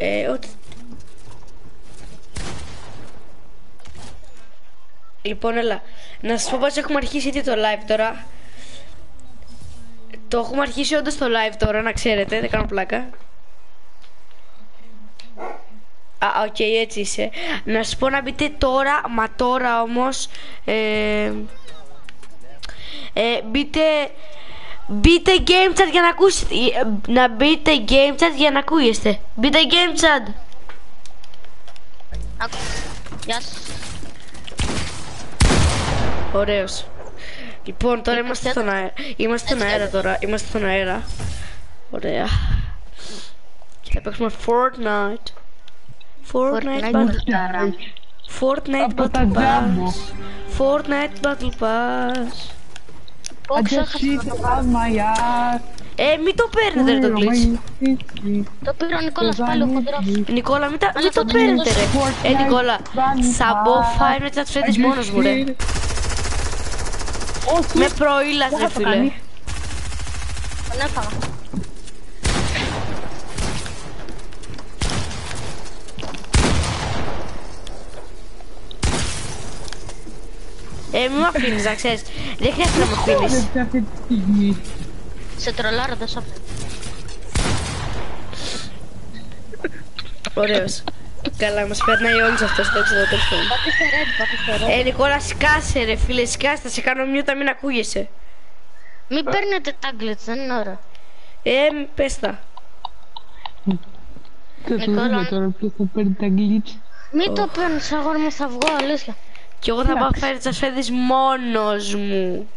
Ε, ότι... Λοιπόν, έλα. Να σας πω πως έχουμε αρχίσει ήδη το live τώρα. Το έχουμε αρχίσει όντως το live τώρα, να ξέρετε, δεν κάνω πλάκα. Α, οκ, έτσι είσαι. Να σας πω να μπείτε τώρα, μα τώρα όμως, ε, ε, μπείτε, μπείτε game chat για να ακούσετε, ε, να μπείτε game chat για να ακούγεστε. Μπείτε game chat. Άκου. Γεια σου. Ωραίος. Λοιπόν, τώρα είμαστε στον αέρα. Είμαστε στον αέρα τώρα. Είμαστε στον αέρα. Ωραία. Και θα παίξουμε Fortnite. Fortnite Fortnite Battle Battle Fortnite Από τα Battle τζάμπο. Pass. Fortnite Battle Pass. I Όχι, just shit out my ass. Ε, μην το παίρνετε ρε το glitch. Το πήρε ο Νικόλας πάλι ο χοντρός. Νικόλα, μην, τα, μην το το παίρνετε ρε. Fortnite Ε, Νικόλα, Battle σαμπό Pass. φάει με τα φέδεις μόνος μου ρε. Όχι, Με προήλας ρε θα το φίλε. κάνει. Τον έφαγα. Ε, μην με αφήνεις να ξέρεις. Δεν χρειάζεται να με αφήνεις. Χόρεψε αυτή τη στιγμή. Σε τρολάρω δεν σ' άφηνα. Ωραίος. Καλά, μας περνάει όλους αυτός, δεν ξέρω τέλος πάντων. Πατήστε red, πατήστε red. Ε, Νικόλα, σκάσε ρε φίλε, σκάσε, θα σε κάνω μιούτα, μην ακούγεσαι. Μην παίρνετε τα glitch, δεν είναι ωραία. Ε, πες τα. Θα το Νικόλα. δούμε τώρα ποιος θα παίρνει τα glitch. Μην το παίρνεις αγόρι μου, θα βγω αλήθεια. Κι εγώ θα πάω φέρει τα σφέδεις μόνος μου.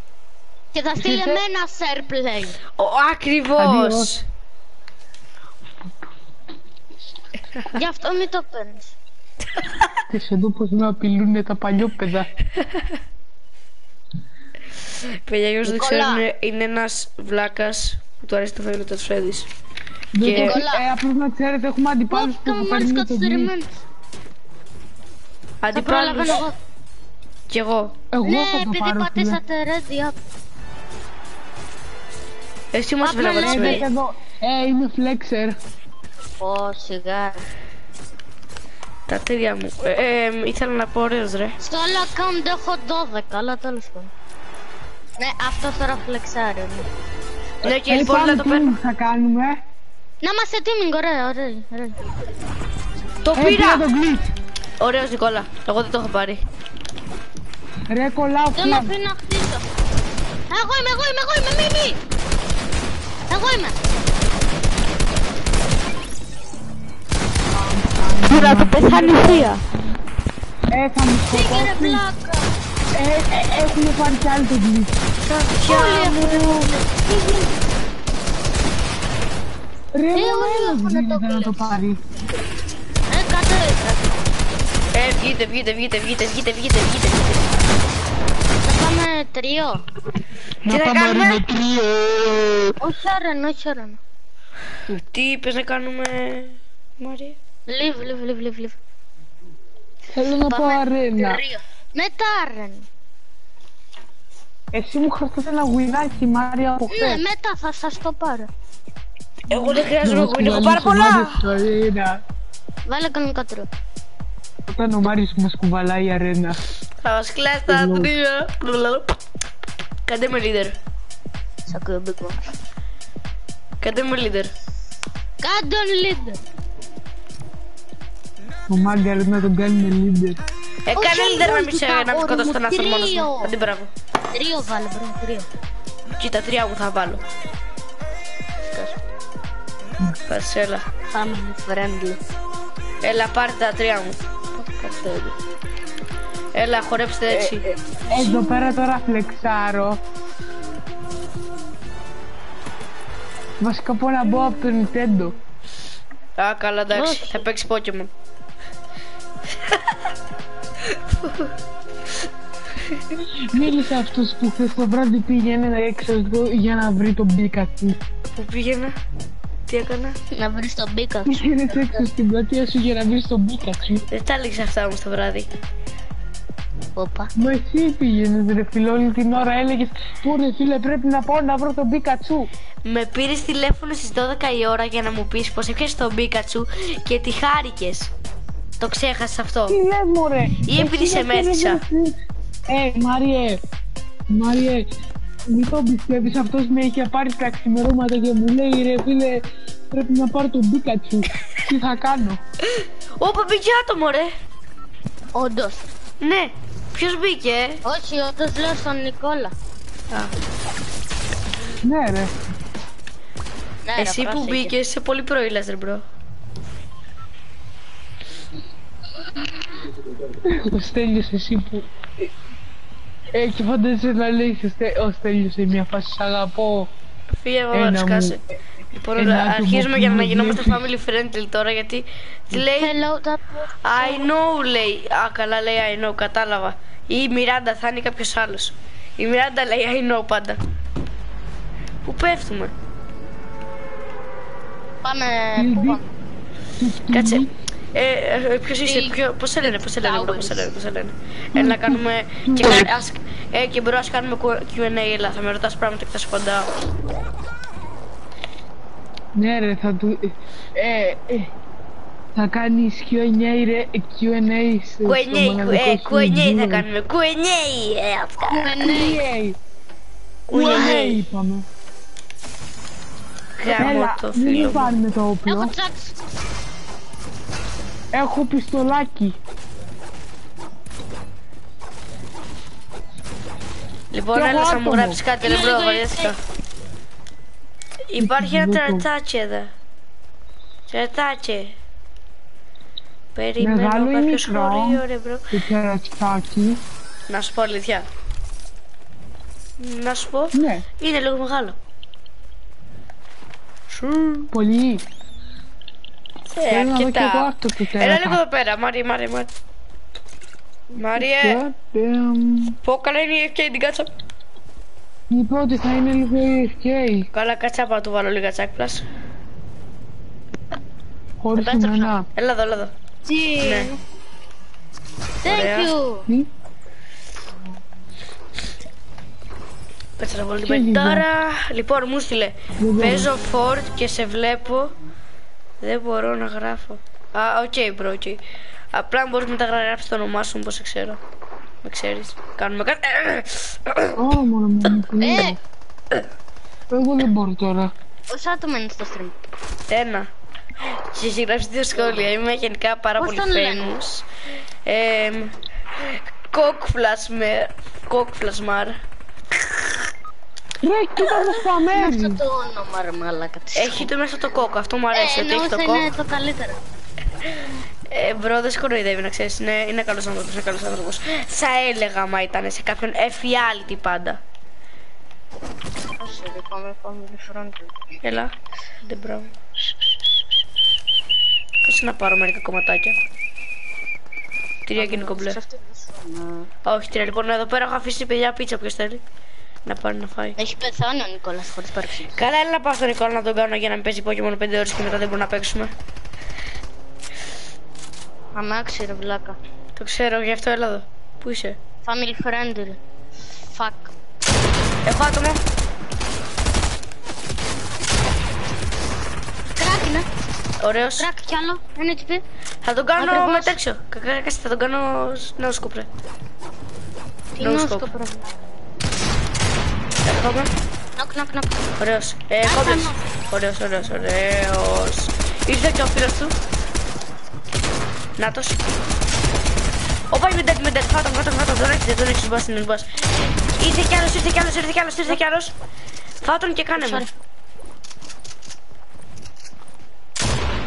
Και θα στείλει εμένα share play. Ο, ακριβώς. Αντίος. Γι' αυτό μην το παίρνεις. Και σε δω πως με απειλούνε τα παλιόπαιδα. Παιδιά, για όσους δεν Νικόλα. ξέρουν, είναι ένας βλάκας που του αρέσει το φέγγι του σφέδης. Και... Και- Ε, απλώς να ξέρετε έχουμε αντιπάλους Ω, που θα μόλις παίρνουν το glitch. καθυστερημένος. Θα πρόλαβα Αντιπάλους εγώ. Κι εγώ. Εγώ Ναι, θα το επειδή πάρω φίλε. πατήσατε ready up. Εσύ όμως Απλά βέβαια λέμε. το Ε, σφέδι. εδώ. Ε, είμαι flexer. Ω, σιγά. Τα τέλεια μου. Ε, ε, ήθελα να πω ωραίος ρε. Στο άλλο account έχω 12, αλλά τέλος πάντων. Ναι, αυτό τώρα φλεξάρει. ναι. Ναι, και Ε, λοιπόν πάμε να το παίρνω. team θα κάνουμε; Να είμαστε teaming, ωραία, ωραία, ωραία. Το Ε, πήρα το πήρα! glitch. Ωραίος Νικόλα. Εγώ δεν το έχω πάρει. Ρε κολλάω Δεν με φλαμ. αφήνει να χτίσω. Εγώ είμαι, εγώ είμαι, εγώ είμαι, μη, μη. Εγώ είμαι. Πήρα το πεθάνει θεία. Ε, θα μου Φύγε ρε σκοτώσει. πλάκα; Ε, ε, έχουν πάρει κι άλλοι το glitch. Σαφιά μου. Ρε, όλοι μου ένας έχουνε το γίνεται να το glitch. πάρει. Ε, κάτω ήρθα. Ε, βγείτε, βγείτε, βγείτε, βγείτε, βγείτε, βγείτε, βγείτε. Θα πάμε τρίο. Τι να κάνουμε; τρίο. Όχι άρεν, όχι άρεν. Τι είπες να κάνουμε, Μαρία. Live, live, live, live, live. Θέλω να πω αρένα. Τρίο. Μετά άρεν. Εσύ μου χρωστάς ένα γουινάκι, Μάρια, από Ναι, χθες. μετά θα σας το πάρω. Εγώ δεν χρειάζομαι Να εγώ, έχω σκουβαλήσω πάρα πολλά. Μάρια στο αρένα. Βάλε κανονικά τρίο. Όταν ο Μάριος μας κουβαλάει η αρένα. Θα μας κλάσει τα τρία. Κάντε με leader. Σ' ακούω, μπήκω. Κάντε με leader. Κάντε τον leader. Ο Μάγκαρ να τον κάνουμε leader. Ε, Όχι, κάνε όχι, leader να όχι, μην σε τα να μην αγόρι σκοτώσει μου, τον άστρο μόνος τρίο. μου. Αντί μπράβο. Τρίο βάλε, μπρο, τρίο. Κοίτα, τρία μου θα βάλω. Πας, έλα. Family friendly. Έλα, πάρτε τα τρία μου. Πάρτε τα τρία. Έλα, χορέψτε έτσι. Εδώ πέρα τώρα φλεξάρω. Βασικά πω να μπω από το Nintendo. Α, καλά, εντάξει. Όχι. Θα παίξει Pokemon. Μίλησε αυτός που χθες το βράδυ πήγαινε έξω εδώ για να βρει τον Pikachu. Πού πήγαινα, τι έκανα. Να βρεις τον μπίκα. Πήγαινες έξω στην πλατεία σου για να βρεις τον Pikachu. Δεν τα έλεγες αυτά όμως το βράδυ. Όπα. Μα εσύ πήγαινες ρε φίλε όλη την ώρα έλεγες Πού ρε φίλε πρέπει να πάω να βρω τον Πίκατσου Με πήρες τηλέφωνο στις 12 η ώρα για να μου πεις πως έπιασες τον Πίκατσου και τη χάρηκες. Το ξέχασες αυτό. Τι λες μωρέ; Ή επειδή Εσύ σε γιατί δεν μέθησα. βρεθείς- Ε Μάριε Μάριε Μην το πιστεύεις αυτός με είχε πάρει τα ξημερώματα και μου λέει ρε φίλε Πρέπει να πάρω τον Πίκατσου Τι θα κάνω; Όπα μπήκε άτομο ρε. Όντως. Ναι. Ποιος μπήκε ε; Όχι, όντως λέω στον Νικόλα. Α, Ναι ρε Ναι, ρε, Εσύ που πρόσεχε. μπήκες είσαι πολύ πρωίλας ρε μπρο. Ο Στέλιος εσύ που ε, και φαντάζεσαι να λέει ο Στέ- ο Στέλιος σε μια φάση «Σ' αγαπώ Φύγε μαμά Ένα να σκάσε. μου- Λοιπόν, ένα ωραία, άτομο αρχίζουμε που για να μου γινόμαστε βλέπει. family friendly τώρα γιατί τι λέει Hello, that I know λέει. Α, καλά λέει I know, κατάλαβα. Ή η Μιράντα θα είναι κάποιος άλλος. Η Μιράντα λέει I know πάντα. Πού πέφτουμε; Πάμε. Τι Πού δι- πάμε. Κάτσε. Ε, ε, ποιος είσαι, Τι- ποιο, πώς σε λένε, πώς σε λένε, bro, πώς σε Towers. λένε, πώς σε λένε. Έλα να κάνουμε, και, κα- ας, ε, και μπρο, ας κάνουμε Q&A, έλα, θα με ρωτάς πράγματα και θα σου απαντάω. Ναι ρε θα του ε, ε, θα κάνεις Q&A ρε Q&A στο Q&A, μοναδικό ε, σου Q&A θα viewer. κάνουμε, Q&A, ε, αυτά. Q&A Q&A είπαμε Γάμο Έλα το μην φίλο μου μου. πάρουμε το Έχω όπλο τσάξει. Έχω πιστολάκι Λοιπόν, Κι εγώ έλα να μου άτομο. γράψεις κάτι, ρε μπρο, Λίγο βαριέθηκα. Υπάρχει ένα Λίγο. τερατάκι εδώ. Τερατάκι. Περιμένω Μεγάλο ή κάποιος μικρό? χωρίο, ρε μπρο. το τερατσάκι Να σου πω αλήθεια. Να σου πω, Ναι είναι λίγο μεγάλο. Σου. πολύ Ε, Θέλω να δω κι εγώ αρκετά. αυτό το Έλα λίγο τερατάκι εδώ πέρα, Μάρι, Μάρι, Μάρι. Μάριε, God damn. πω καλά είναι η FK την κάτσα. Είπε ότι θα είναι λίγο AFK Καλά, κάτσα πάω να του βάλω λίγα τσάκ πλάς. χωρίς Επέστρεψα. εμένα Έλα εδώ, έλα εδώ. Τι. Ναι. Ωραία. Thank you. Τι Κάτσε να βάλω την Και λίγο. πεντάρα. Λοιπόν, μου στείλε. Λοιπόν. Παίζω Ford και σε βλέπω. Δεν μπορώ να γράφω. Α, οκ, bro, οκ. Απλά μπορείς μετά να γράψεις το όνομά σου, πώς σε ξέρω. Με ξέρεις. Κάνουμε κάτι. Ω μόνο μου Ε, Εγώ δεν μπορώ τώρα πόσα άτομα είναι στο stream; Ένα. Και έχει γράψει δύο σχόλια. Είμαι γενικά πάρα Πώς πολύ τον λένε; famous. Εμ, Κόκφλασμερ. Κόκφλασμαρ. Ρε κοίτα το Αυτό σπαμέρι το όνομα ρε μαλάκα της. Έχει το μέσα το κόκο. Αυτό μου αρέσει. Ε, ότι έχει εννοούσα το είναι κόκο. το καλύτερο. Ε, μπρο, δεν σε κοροϊδεύει να ξέρεις. Είναι, είναι καλός άνθρωπος. Είναι καλός άνθρωπος. Θα έλεγα άμα ήταν σε κάποιον εφιάλτη πάντα. Όσο ρε, πάμε, πάμε, front. Έλα. Δεν μπράβο. Κάτσε να πάρω μερικά κομματάκια; Τυρία και κομπλέ. Όχι, τυρία. Λοιπόν, εδώ πέρα έχω αφήσει παιδιά πίτσα. Ποιο θέλει να πάρει να φάει. Έχει πεθάνει ο Νικόλας χωρίς παρεξήγηση. Καλά, έλα να πάω στον Νικόλα να τον κάνω για να μην παίζει Pokemon 5 ώρες και μετά δεν μπορούμε να παίξουμε. Αμάξι ρε βλάκα. Το ξέρω, γι' αυτό έλα εδώ. Πού είσαι; Family friendly. Fuck. Έχω άτομο. Κράκ είναι. Ωραίος. Κράκ κι άλλο. Ένα HP. Θα τον κάνω Ακριβώς. με τέτοιο. Κακά, κάτσε, θα τον κάνω νέο σκούπρε. Τι No νόσκο scope. πρόβλημα. Έρχομαι. Νοκ, νοκ, νοκ. Ωραίος. Ε, κόμπλες. Ωραίος, ωραίος, ωραίος. Ήρθε και ο φίλος του. Νάτος. Όπα, είμαι dead, είμαι dead. Φάτον, φάτον, φάτον. Τον έχεις, τον έχεις, μπας, είναι μπας. Ήρθε κι άλλος, ήρθε κι άλλος, ήρθε κι άλλος, ήρθε κι άλλος. Φάτον και κάνε με. Sorry.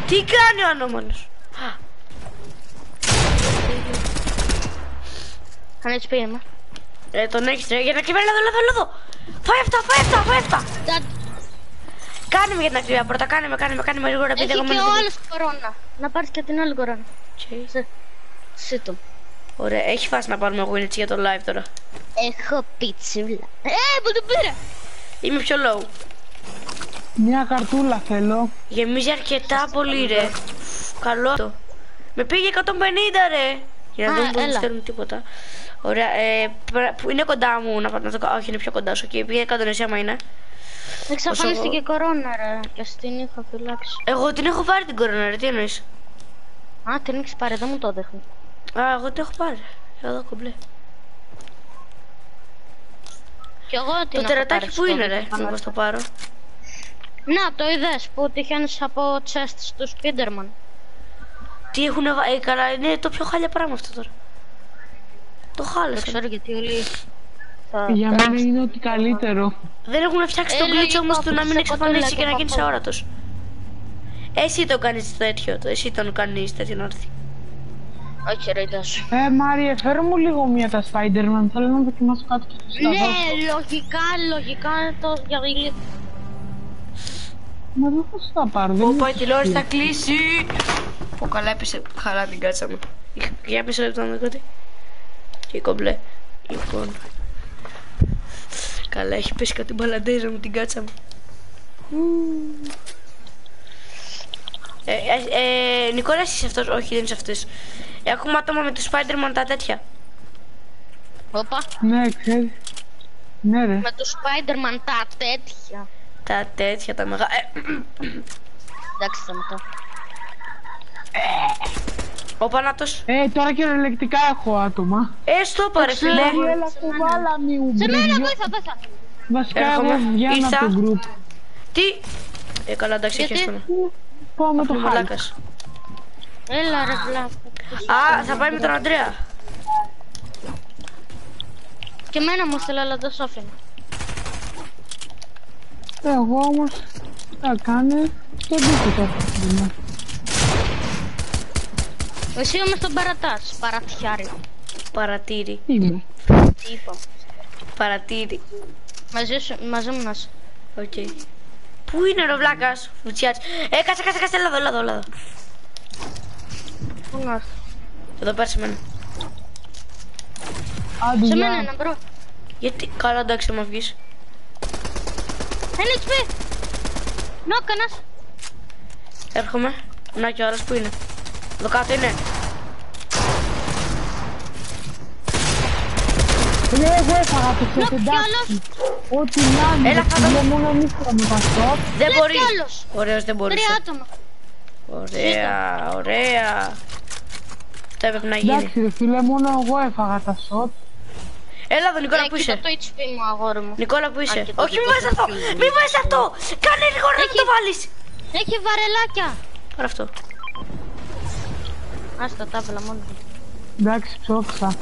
Τι κάνει ο ανώμαλος; Ένα HP είμαι. Ε, τον έχεις, ρε. Για να κρυβεί, έλα εδώ, έλα εδώ, έλα εδώ. Φάει αυτά, φάει αυτά, φάει αυτά. That- Κάνε με για την ακρίβεια πρώτα, κάνε με, κάνε με, κάνε με γρήγορα επειδή Έχει εγώ και μένω ο στην- άλλος κορώνα. Να πάρεις και την άλλη κορώνα. Οκ. Σε. Σε το. Ωραία, έχει φάση να πάρουμε Winnits για το live τώρα. Έχω πιτσούλα. Ε, που την πήρα. Είμαι πιο low. Μια καρτούλα θέλω Γεμίζει αρκετά πολύ ρε. Καλό το. Με πήγε 150 ρε. Για να Α, δεν μπορούμε να έλα. στέλνουν τίποτα. Ωραία, ε, πρέ- που είναι κοντά μου να, να το κα- Όχι, είναι πιο κοντά σου. Και πήγε κάτω εσύ άμα είναι. Εξαφανίστηκε η κορώνα ρε και στην είχα φυλάξει. Εγώ την έχω πάρει την κορώνα, ρε, τι εννοείς; Α, την έχεις πάρει, δεν μου το δείχνει. Α, εγώ την έχω πάρει. Εδώ κομπλέ. Κι εγώ την Το έχω τερατάκι πάρει που στο είναι, ρε, δίπλα να πάνω. μας το πάρω. Να, το είδες που τυχαίνεις από chest του Spiderman. Τι έχουν βα... ε, καλά, είναι το πιο χάλια πράγμα αυτό τώρα. Το Δεν χάλασαν. ξέρω γιατί όλοι θα... Για θα- μένα είναι ότι καλύτερο. Δεν έχουν φτιάξει το Ε, glitch λογικό, όμως του να μην σε εξαφανίσει ποτέ και να λέγω γίνει παππού. αόρατος. Εσύ το κάνεις τέτοιο, το, εσύ τον κάνεις τέτοιο να έρθει. Όχι ρε, είδες. Ε, Μάριε, φέρε μου λίγο μία τα Spider-Man. Θέλω να δοκιμάσω κάτι που θα δώσω. Ναι, λογικά, λογικά το για λίγο. Μα δεν θα σου τα πάρω. δεν Πω είναι πω η τηλεόραση θα ουσία. κλείσει. Πω καλά έπεσε, χαλά την κάτσα μου. Για μισό λεπτό να δω κάτι. Και κομπλέ. Λοιπόν. Καλά, έχει πέσει κάτι μπαλαντέζα μου την κάτσα μου. Ε, ε, ε, Νικόλας, εσύ είσαι αυτός; Όχι, δεν είσαι αυτός. Έχουμε άτομα με το Spider-Man τα τέτοια. Όπα, Ναι, ξέρεις. Ναι, ρε. με το Spider-Man τα τέτοια. Τα τέτοια, τα μεγάλα. Ε, Εντάξει, θα μετά. Ο Πανάτος. Ε, τώρα κυριολεκτικά έχω άτομα. Ε, στο πάρε, φίλε. Ξέρει, έλα κουβάλα μη Σε μένα, ουμπρίζιο. βοήθα, βοήθα. Βασικά Έρχομαι. εγώ βγαίνω Ήρθα. από το group. Τι; Ε, καλά, εντάξει, Γιατί; έχει άστονα. Πάω με το Αφού χάλι. μαλάκας. Έλα ρε βλάκα. Α, θα πάει με τον Αντρέα. Και εμένα μου στείλε, αλλά δεν σ' άφηνα. Ε, Εγώ όμως τι θα κάνει στον τοίχο το αφήνω. Εσύ όμως τον παρατάς, παρατιάρι. Παρατήρη. Είμαι. Τι είπα; Παρατήρη. Μαζί, σου, μαζί μου να είσαι. Οκ. Πού είναι ο βλάκας, φουτσιάτς. Ε, κάτσε, κάτσε, κάτσε, έλα εδώ, έλα εδώ, έλα εδώ. Πού να έρθω; Εδώ πέρα σε μένα. Άντε, Σε μένα γεια. ένα μπρο. Γιατί, καλά, εντάξει, θα μου βγεις. Ένα HP. Νο, κανάς. Έρχομαι. Να και ο άλλος που είναι. Εδώ κάτω είναι. Ρε, εγώ έφαγα το Νο, set, κι εντάξει. άλλος. Ό,τι να είναι, Έλα, φάτα. φίλε, μόνο νύχτα με τα shop. Δεν Ναι, μπορείς. κι άλλος. Ωραίος, δεν μπορούσε. Τρία άτομα. Ωραία, ωραία. Αυτό έπρεπε να γίνει. Εντάξει ρε φίλε, μόνο εγώ έφαγα τα shop. Έλα εδώ, Νικόλα, Ε, που κοίτα είσαι. το HP μου, αγόρι μου. Νικόλα, που είσαι. Αρκετό Όχι, μη δικό βάζεις σου αυτό. φίλο. Μη βάζεις αυτό. Κάνε λίγο να Έχει- το βάλεις. Έχει βαρελάκια. Πάρε αυτό. Άστα τα έβαλα μόνο. του. Εντάξει, ψόφισα.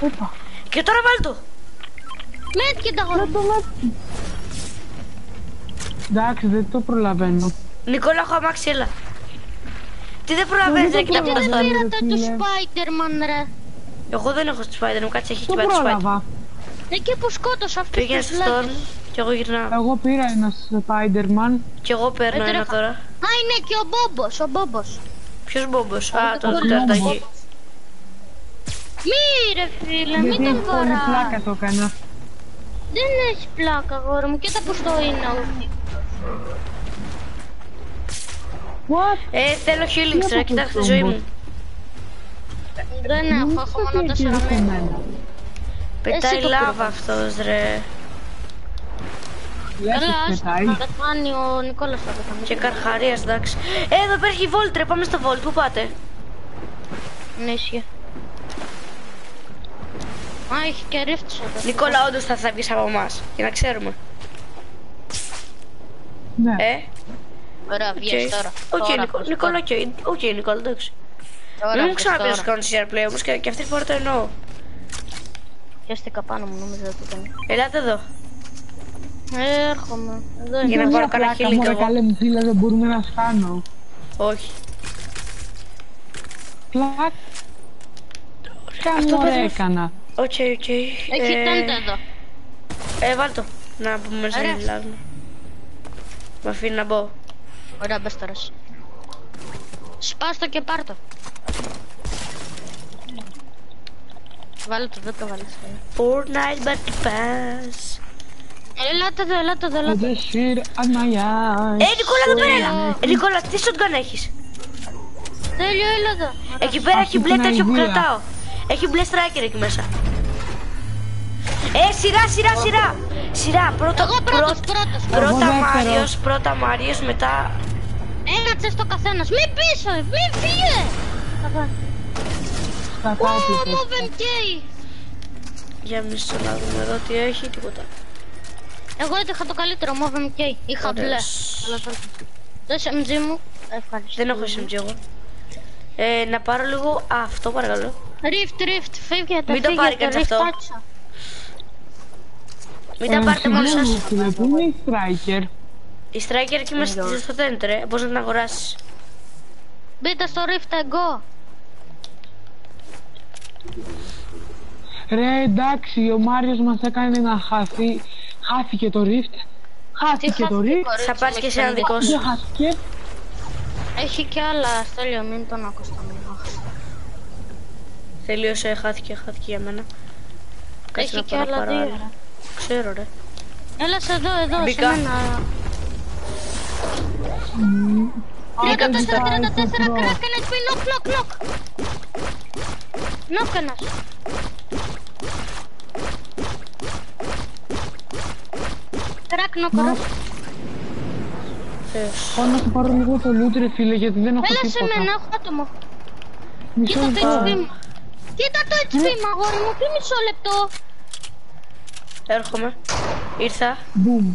Όπα. Και τώρα βάλ το. Μέτκι τα αγόρι Ρε μου. το μέτρη. Εντάξει, δεν το προλαβαίνω. Νικόλα, έχω αμάξι, έλα. Τι δεν προλαβαίνεις, δεν ρε, κοίτα προλαβαίνω. αυτό. Δεν ρε, πήρατε το φίλε. Spider-Man ρε. Εγώ δεν έχω στο Spider, μου κάτσε, έχει Το εκεί πέρα το Spider. πρόλαβα. Εκεί που σκότωσα αυτούς Πήγαινε τους στο Storm βλάκες. και εγώ γυρνάω. Εγώ πήρα ένα Spider-Man. Και εγώ παίρνω Ε, ένα τρέχα. τώρα. Α, είναι και ο Μπόμπος, ο Μπόμπος. Ποιος μπόμπος, α, το το πολύ τερταγί. Μη ρε φίλε, Γιατί μην τον έχεις πολύ πλάκα βαράς. το έκανα. Δεν έχεις πλάκα αγόρι μου, κοίτα πως το είναι ο What? Ε, θέλω healing Τι τώρα, από κοιτάξτε τη το ζωή bot. μου. Δεν έχω, έχω μόνο τέσσερα μέλη. Πετάει το λάβα πήρα. αυτός ρε. Λες Καλά, ότι άστα, πετάει. θα πεθάνει ο Νικόλας θα πεθάνει. Και καρχαρίας, εντάξει. Ε, εδώ πέρα έχει Volt ρε, πάμε στο Volt, πού πάτε; Ναι, ισχύει. Α, έχει και ρίφτης εδώ. Νικόλα, όντως θα, θα βγεις από εμάς, για να ξέρουμε. Ναι. Ε, Ωραία, οκ. βγες τώρα. Οκ, Τώρα, Νικο- πώς Νικόλα, τώρα. οκ, οκ, Νικόλα, εντάξει. Τώρα, Μην μου βγες ξαναπείς να τώρα. κάνω share play όμως και, και αυτή τη φορά το εννοώ. Πιάστηκα πάνω μου, νόμιζα ότι ήταν. Ελάτε εδώ. Ε, Έρχομαι. Εδώ Για είναι. να Μια πάρω κανένα πλάκα, healing μωρέ, εγώ. καλέ μου φίλε, δεν μπορούμε να σκάνω. Όχι. Πλάκα. Αυτό Κάνε πες μου. έκανα. Οκ, οκ. Έχει Ε, τέντα εδώ. Ε, βάλ το. Να πούμε μέσα Ωραία. να μιλάμε. Μ' αφήνει να μπω. Ωραία, μπες τώρα. εσύ. Σπάστο και πάρτο. Βάλε το, δεν το βάλεις. Fortnite Battle Pass. Ελάτε εδώ, ελάτε εδώ, With ελάτε. the shit on my eyes. Ε, Νικόλα, εδώ πέρα Ωραία. έλα. Ε, Νικόλα, τι shotgun έχεις; Τέλειο, έλα εδώ. Εκεί πέρα έχει Αυτή μπλε την τέτοιο που αηδία. κρατάω. Έχει μπλε striker εκεί μέσα. Ε, σειρά, σειρά, σειρά. Σειρά, πρώτα, Εγώ πρώτος, πρώτα, πρώτος. πρώτα Εγώ δεύτερος. Μάριος, πρώτα Μάριος, μετά... Ένα τσες το καθένας. Μην πίσω, μην φύγε. Στα Ω, κάτω. Move MK. Για μισό να δούμε εδώ τι έχει, τίποτα. Εγώ έτυχα το καλύτερο Move MK. Είχα Ωραίος. μπλε. Αλλά τώρα. Το SMG μου. Ευχαριστώ. Δεν έχω SMG εγώ. Ε, να πάρω λίγο Α, αυτό παρακαλώ. Rift, Rift, φύγετε, Μην το φύγετε, πάρει κανείς Rift αυτό. άτσα. Μην τα πάρετε μόνοι σας. Ε, Φίλε, πού είναι η striker; Η striker εκεί μέσα στο tent ρε, πώς να την αγοράσεις. Μπείτε στο Rift εγώ. Ρε, εντάξει, ο Μάριος μας έκανε να χαθεί. Χάθηκε το Rift. Χάθηκε το Rift. Θα πάρεις και εσύ ένα δικό σου. Δεν χάθηκε. Έχει κι άλλα, Στέλιο, μην τον ακούς το μήνυμα. Τελείωσε, χάθηκε, χάθηκε για μένα. Κάτσε Έχει να κι πάρω, άλλα πάρω δύο. άλλα. ρε. Ξέρω ρε. Έλας σε εδώ, εδώ, Μπήκα. σε μένα. 34, 34, crack ένα HP, knock, knock, knock. Knock ένας. Crack, knock, Knock. knock. Θεός. Πάω να σου πάρω λίγο το loot ρε φίλε γιατί δεν έχω Έλα σε τίποτα. μένα, έχω άτομο. Μισό Κοίτα το λεπτό. HP μου. Κοίτα το HP μου, αγόρι μου, τι μισό λεπτό. Έρχομαι. Ήρθα. Boom.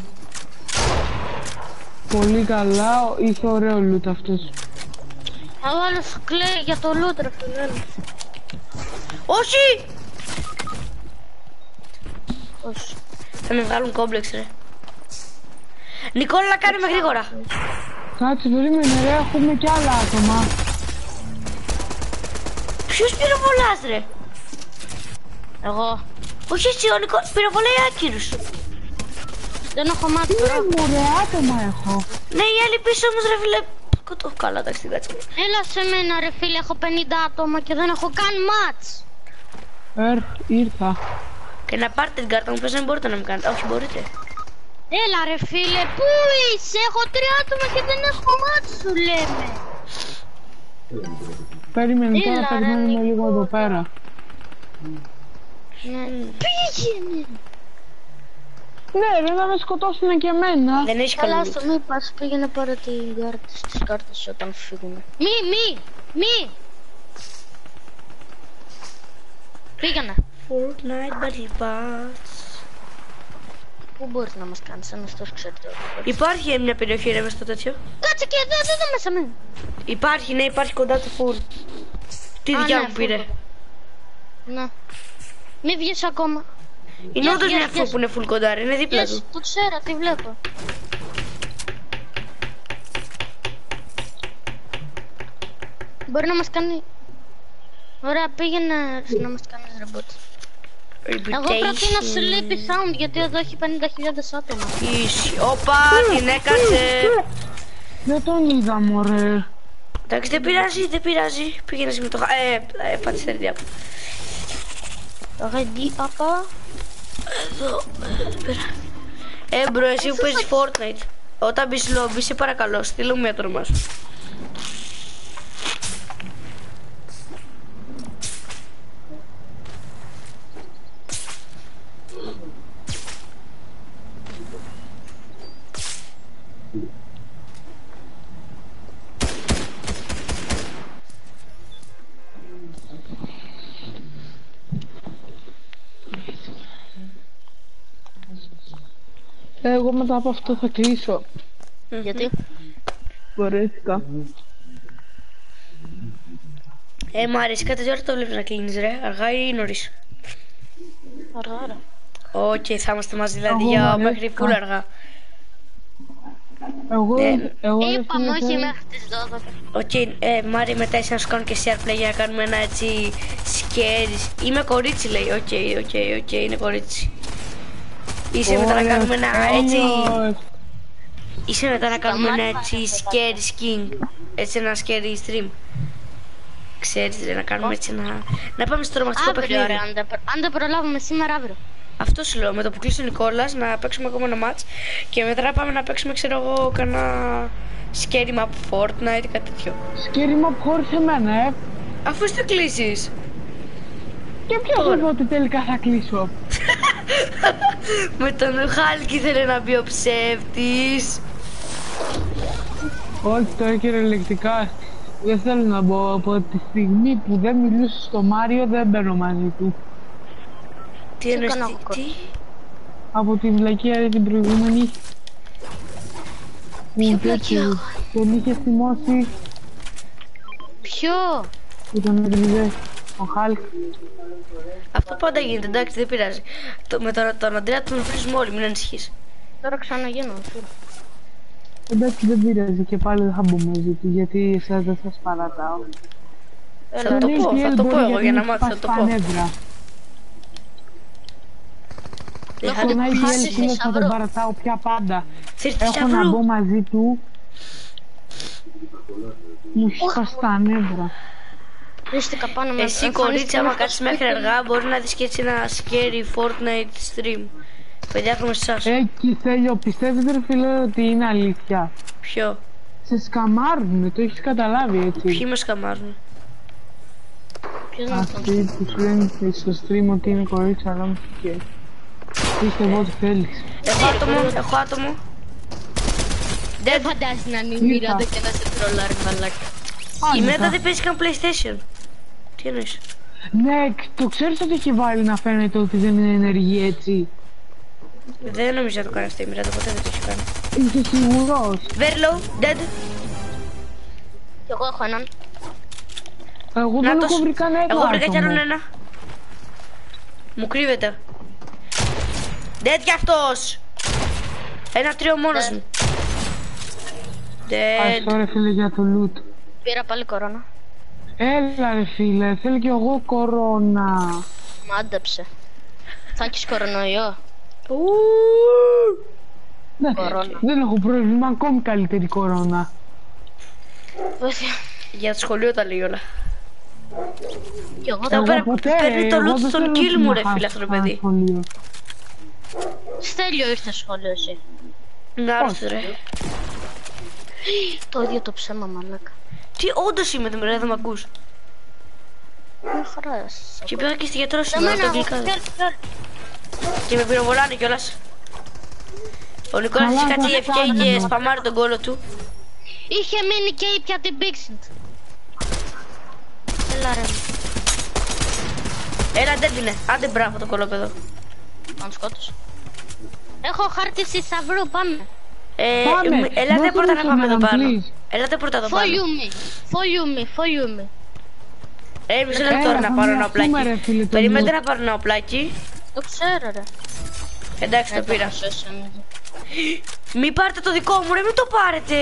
Πολύ καλά, είχε ωραίο loot αυτός. Ο άλλος κλαίει για το loot, ρε φίλε. έλα. Όχι! Όχι. Θα με βγάλουν κόμπλεξ ρε. Νικόλα, κάνε με γρήγορα. Κάτσε, περίμενε ρε, έχουμε κι άλλα άτομα. Ποιος πυροβολάς ρε; Εγώ. Όχι εσύ, ο Νικόλας πυροβολάει άκυρους. Δεν έχω μάτι Τι τώρα. μωρέ, άτομα έχω. Ναι, οι άλλοι πίσω όμως ρε φίλε. Σκοτώ καλά, εντάξει, την κάτσε. Έλα σε μένα ρε φίλε, έχω 50 άτομα και δεν έχω καν μάτς. Ερ, ήρθα. Και να πάρετε την κάρτα μου, πες δεν μπορείτε να μου κάνετε. Όχι, μπορείτε. Έλα ρε φίλε, πού είσαι, έχω τρία άτομα και δεν έχω μάτς σου λέμε. Περίμενε τώρα, Έλα, ρε, περιμένουμε λίγο Νικό. εδώ πέρα. Ναι. Πήγαινε. Ναι, ρε, να με σκοτώσουν και εμένα. Δεν έχεις Καλά, καλή στο μη πας, πήγαινε πάρε την κάρτα στις κάρτες σου όταν φύγουν. Μη, μη, μη. Πήγαινε. Fortnite Battle Pass. Πού μπορείς να μας κάνεις, ένας τόσο ξέρετε. ότι- Υπάρχει μια περιοχή ρε μες στο τέτοιο; Κάτσε και εδώ, εδώ, εδώ μέσα, μη. Υπάρχει, ναι, υπάρχει κοντά του full. Τι Α, δικιά ναι, μου πήρε. full. Ναι. Μη βγεις ακόμα. Είναι Yes, όντως yes, μια yes. full που είναι full κοντά, ρε, είναι δίπλα Yes, του. το ξέρω, τι βλέπω. Μπορεί να μας κάνει... Ωραία, πήγαινε να μας κάνεις ρομπότ. Εγώ πρέπει να σου λείπει sound γιατί εδώ έχει 50.000 άτομα. Ίσι. Όπα, την έκατσε. Δεν τον είδα, μωρέ. Εντάξει, δεν πειράζει, δεν πειράζει. Πήγαινες με το χα... Ε, ε, πάτησε τα από. Ready, απα. Εδώ, εδώ πέρα. Ε, μπρο, εσύ που παίζεις Fortnite. Όταν μπεις lobby, σε παρακαλώ, στείλω μια το όνομά σου. Εγώ μετά από αυτό θα κλείσω. Γιατί; Μπορέθηκα. Ε, μ' αρέσει κάτι ώρα το βλέπεις να κλείνεις ρε, αργά ή νωρίς; Άρα, άρα. Οκ, θα είμαστε μαζί δηλαδή Εγώ για μ' μέχρι αρέσει. πολύ αργά. Εγώ, Ναι. εγώ ρε Είπαμε φίλε, όχι θέλω- μέχρι τις 12. Οκ, ε, Μάρι, μετά εσύ να σου κάνω και share play για να κάνουμε ένα έτσι σκέρις. Είμαι κορίτσι λέει, οκ, OK, OK, είναι κορίτσι. Είσαι μετά να Ωραία, κάνουμε ένα έτσι, τέλειος. είσαι μετά να κάνουμε ένα Σταμάτα, έτσι scary skin, έτσι ένα scary stream. Ξέρεις ρε, να κάνουμε έτσι ένα... Να πάμε στο τρομακτικό Αύριο, παιχνίδι. ρε, αν δεν προ- αν δεν προλάβουμε σήμερα, αύριο. Αυτό σου λέω, με το που κλείσει ο Νικόλας να παίξουμε ακόμα ένα match και μετά να πάμε να παίξουμε, ξέρω εγώ, κανένα scary map Fortnite, κάτι τέτοιο. Scary map χωρίς εμένα, ε. Αφού εσύ το κλείσεις. Και ποιος είπε ότι τελικά θα κλείσω; Με τον Χάλκ ήθελε να μπει ο ψεύτης. Όχι, τώρα κυριολεκτικά δεν θέλω να μπω από τη στιγμή που δεν μιλούσε στο Μάριο δεν μπαίνω μαζί του. Τι εννοείς, έκανα τι, εγώ τι; Από τη βλακία την προηγούμενη Ποια που βλακεία, τέτοιο, τον είχε θυμώσει Ποιο; που τον έτριβε ο Χάλκ. Αυτό πάντα γίνεται, εντάξει, δεν πειράζει. Το, με τον, τον Αντρέα τον βρίσκουμε όλοι, μην ανησυχείς. Τώρα ξαναγίνω. Εντάξει δεν πειράζει και πάλι δεν θα μπω μαζί του γιατί εσάς δεν σας παρατάω. Θα το πω, θα το πω εγώ για να μάθεις, θα το πω. Νεύρα. Δεν θα Έχω Τον χάσει IGL φίλε θα θησαυρό. τον παρατάω πια πάντα. Θες Έχω να θησαυρού. μπω μαζί του. Μου έχει σπάσει τα νεύρα. Βρίσκτηκα πάνω με Εσύ εμφανίστηκα κορίτσι, άμα μέσα στο κάτσεις μέχρι σπίτι. αργά, μπορεί να δεις και έτσι ένα scary Fortnite stream. Παιδιά, έχουμε σε εσάς. Ε, Κιθέλιο, πιστεύεις ρε φίλε ότι είναι αλήθεια; Ποιο, Σε σκαμάρουνε, το έχεις καταλάβει ποιοι έτσι. με σκαμάρουν; Ποιος να τον Αυτοί που σου λένε στο stream ότι είναι κορίτσι, αλλά μου και. Πίστευω ότι θέλεις. Έχω άτομο, έχω άτομο. Δεν φαντάζεσαι να είναι η Ήρθα. Μιράντα και να σε τρολάρει μαλάκα. Η Άνετα. Μέτα δεν παίζει καν PlayStation. Τι εννοείς; Ναι, το ξέρεις ότι έχει βάλει να φαίνεται ότι δεν είναι ενεργή έτσι; Δεν νομίζω να το κάνει αυτό η Μιράντα, ποτέ δεν το έχει κάνει. Είσαι σίγουρος; Very low, dead. Κι εγώ έχω έναν. Εγώ δεν Νάτος. έχω βρει κανένα Εγώ βρήκα κι άτομο. άλλον ένα. Μου κρύβεται. Dead κι αυτός. Ένα τρίο μόνος Dead. μου. Dead. Ευχαριστώ ρε φίλε για το loot. Πήρα πάλι κορώνα. Έλα ρε φίλε, θέλω κι εγώ κορώνα. Μάντεψε. Θα έχεις κορονοϊό. Ου. Ναι, Κορώνα. δεν έχω πρόβλημα, ακόμη καλύτερη κορώνα. Βοήθεια. Για το σχολείο τα λέει όλα. Κι εγώ Εδώ δεν πέρα ποτέ, παίρνει το εγώ loot δεν στον θέλω kill να μου ρε χάσω φίλε αυτό το κανένα παιδί. σχολείο. Στέλιο ήρθε σχόλιο εσύ. Να έρθει ρε. Το ίδιο το ψέμα μαλάκα. Τι όντως είμαι, δεν με δεν με ακούς. Μια φορά σας Και ακούω. πήγα και στη γιατρό Σε σήμερα, μένα, το αγγλικά. φέρ, φέρ. Και με πυροβολάνε κιόλας. Ο Νικόλας Καλά, έχει κάτι θα FK κάνουμε. και σπαμάρει τον κόλο του. Είχε μείνει και ήπια την Bixent. Έλα ρε. Έλα, δεν είναι. Άντε μπράβο το κολόπεδο. Τον σκότωσε. Έχω χάρτη θησαυρού, πάμε. Ε, Πάμε. μ- ελάτε Δώσε πρώτα μου να πάμε εδώ έναν, πάνω. Please. Ελάτε πρώτα εδώ πάνω. Follow me, follow me, follow me. Ε, μισό Έλα, λεπτό ρε, να θα πάρω ένα μοιραστούμε, ρε, οπλάκι. φίλε, το Περιμένετε loot. να πάρω ένα οπλάκι. Το ξέρω ρε. Εντάξει, το Ε, πήρα. έχω social media. Μην πάρετε το δικό μου, ρε, μην το πάρετε.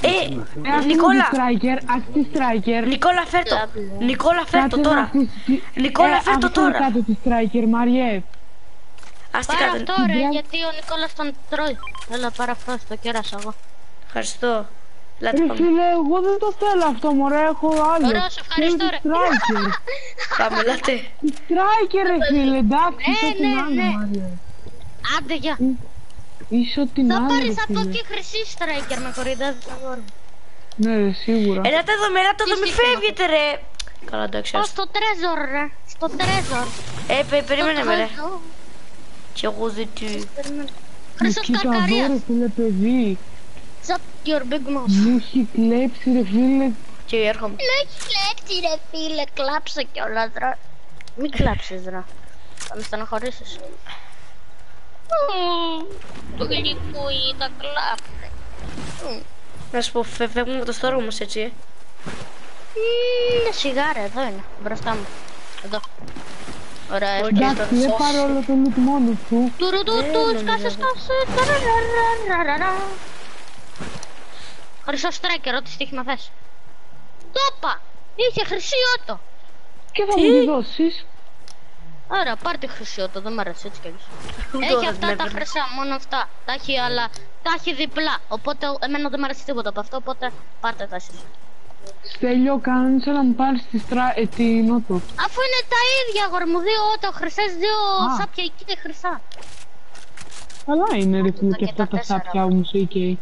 Ε, Ε, ας τη Νικόλα, striker, ας τη striker. Νικόλα φέρτο. Λάμπη. Νικόλα φέρτο Κάτσε να τώρα. αφήσεις- Νικόλα, Ε, φέρ' το άφησε τώρα. κάτω τη striker, Μαριέ. Ας την Πάρε κάτω. αυτό ρε, Μπράβο. γιατί ο Νικόλας τον τρώει. Έλα πάρε αυτό, το κέρασα εγώ. Ευχαριστώ. Ελάτε Ρε πάμε. φίλε, εγώ δεν το θέλω αυτό, μωρέ, έχω άλλο. Ωραία, σε ευχαριστώ, Θέλω ρε. τη striker. Πάμε, ελάτε. Τη striker, ρε φίλε, εντάξει, Ναι, είσαι ό,τι ναι, να είναι, ναι. Μαριέ. Άντε γεια. Είσαι ό,τι να Θα είναι, πάρεις ρε από φίλε. εκεί χρυσή striker με κορυδεύεις αγόρι μου. Ναι, ρε, σίγουρα. Ελάτε εδώ, με, ελάτε εδώ, Τι μην σύστημα φεύγετε ρε. Καλά, εντάξει, Πάω ας. στο τρέζορ ρε, στο τρέζορ. Ε, πε- περίμενε με ρε. Στο Κι εγώ δεν τι. Περίμενε. Μου Χρυσός κοίτα εδώ, καρκαρίας. ρε φίλε, παιδί. Zap your big mouth. Μου έχει κλέψει, ρε φίλε. Και έρχομαι. Με έχει κλέψει ρε φίλε, κλάψε κιόλας ρε. Μην κλάψεις ρε. Θα με στεναχωρήσεις. Μμμ, Το γλυκούι τα κλάψε. Μμμ, Να σου πω, φε- φεύγουμε από το στόρο όμως έτσι, ε. Μια σιγάρα εδώ είναι, μπροστά μου. Εδώ. Ωραία, Όχι. εύκολα. Εντάξει, δεν πάρε όλο το loot μόνος σου. Τουρου του Δεν του, νομίζω σκάσε, δεν. σκάσε. Ταραραραραραρα. Χρυσό στρέκερ, ό,τι στοίχημα θες. Το είπα! Είχε χρυσιότο. Και θα Τι; μου τη δώσεις. Άρα, πάρ' τη χρυσιότο, δεν μ' αρέσει έτσι κι αλλιώς. Ούτε Έχει εγώ αυτά δεν τα έπαιρνα. χρυσά, μόνο αυτά. Τα έχει, αλλά τα έχει διπλά. Οπότε, εμένα δεν μ' αρέσει τίποτα από αυτό, οπότε πάρτε τα εσείς. Στέλιο, κάνεις να μου πάρεις τη στρα... ε, την ότο. Αφού είναι τα ίδια, αγόρι μου, δύο ότο χρυσές, δύο Α. σάπια εκεί και χρυσά. Καλά είναι ρε φίλε Τα και και αυτά τα τα τέσσερα. σάπια μου σε εκεί.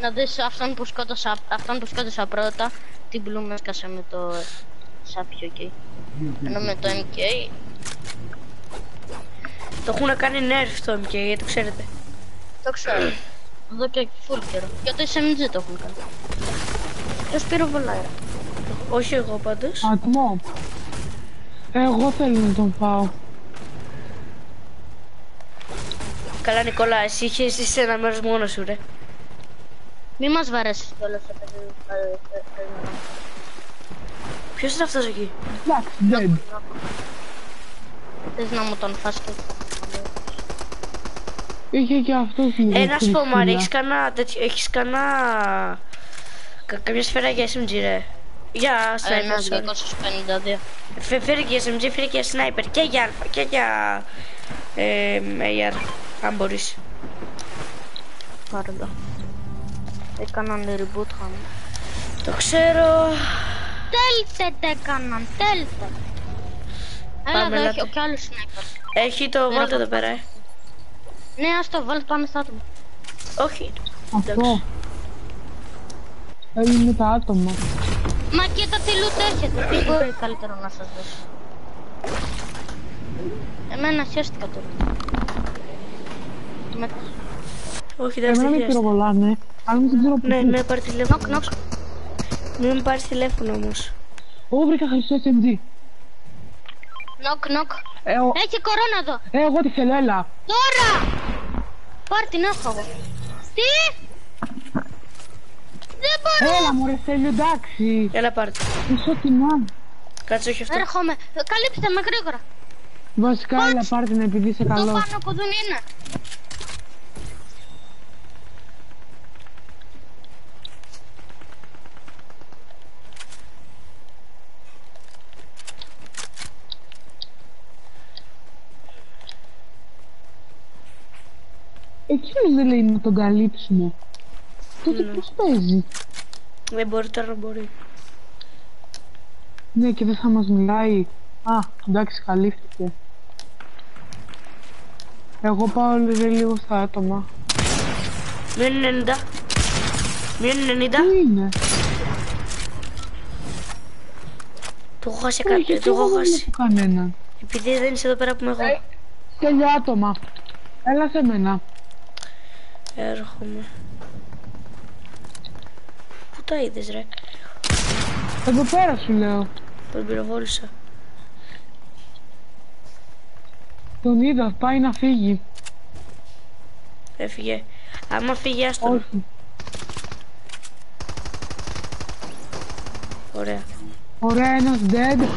Να δεις αυτόν που σκότωσα, αυτόν που σκότωσα πρώτα, την πλούμα έσκασε με το σάπιο εκεί. Ενώ με το MK Το έχουν κάνει nerf το MK, το ξέρετε. το ξέρω. Εδώ και full καιρό. Για το SMG το έχουν κάνει. Το Σπύρο Βολάιρα. Όχι εγώ πάντως. Ατμό. Εγώ θέλω να τον πάω. Καλά Νικόλα, εσύ είχες είσαι σε ένας μέρος μόνος σου ρε. Μη μας βαρέσεις κιόλας το παιδί. ε, ε, ε, Ποιος είναι αυτός εκεί. Εντάξει, dead. Θες να μου τον φας και... Είχε και αυτός λίγο. Ε, να σου πω Μάρι, κρυφτούλα. έχεις κανένα τέτοιο, έχεις κανένα... Κα, καμιά σφαίρα για SMG ρε. Για Ένα sniper, sorry. 252. Φε- Φέρε και για SMG, φέρε και για sniper και για αλφα και για... Ε, AR, αν μπορείς. Πάρε εδώ. Έκαναν reboot χαμ. Το ξέρω. Τέλτε έκαναν, τέλτε. Έλα Πάμε, εδώ, ελάτε. έχει κι άλλος sniper. Έχει το βάλτε εδώ πέρα. ε. Ναι, ας το βάλτε πάμε στα άτομα. Όχι. Αυτό. Ε, Είναι τα άτομα. Μα κοίτα τι loot έχετε, τι μπορεί καλύτερο να σας δώσω. Εμένα χαίστηκα τώρα. Με... Όχι, δεν Εμένα με χρειάζεται. πυροβολάνε. Αλλά δεν ξέρω Ναι, πού. ναι, πάρει τηλέφωνο. Νοκ, νοκ. Μην με πάρεις τηλέφωνο όμως. Ω, βρήκα χρυσό SMG. Νοκ, νοκ. Ε, ο- Έχει κορώνα εδώ. ε, εγώ τη θέλω, έλα. Τώρα! Πάρ την έχω εγώ. Τι! Δεν μπορώ! Έλα, μωρέ, θέλω, εντάξει. Έλα πάρε. το. Μισό τιμά. Κάτσε, όχι αυτό. Έρχομαι. Ε, Καλύψτε με γρήγορα. Βασικά, έλα, πάρ' την επειδή είσαι Το καλός. πάνω που δεν είναι. Εκείνος δεν λέει να τον καλύψουμε. Τότε Ναι. πώς παίζει; Δεν μπορεί τώρα να μπορεί. Ναι, και δεν θα μας μιλάει. Α, εντάξει, καλύφθηκε. Εγώ πάω ρε, λίγο στα άτομα. Μείον 90. Μείον 90. Τι είναι; Το έχω χάσει Όχι, κάτι. και Το εγώ έχω δεν χάσει. βλέπω κανέναν; Επειδή δεν είσαι εδώ πέρα που είμαι εγώ. Ε. Τέλειο άτομα. Έλα σε μένα. Έρχομαι. Πού τα είδες ρε; Εδώ πέρα σου λέω. Τον πυροβόλησα. Τον είδα, πάει να φύγει. Έφυγε. Άμα φύγει άστον. Όχι. Ωραία. Ωραία, ένας dead.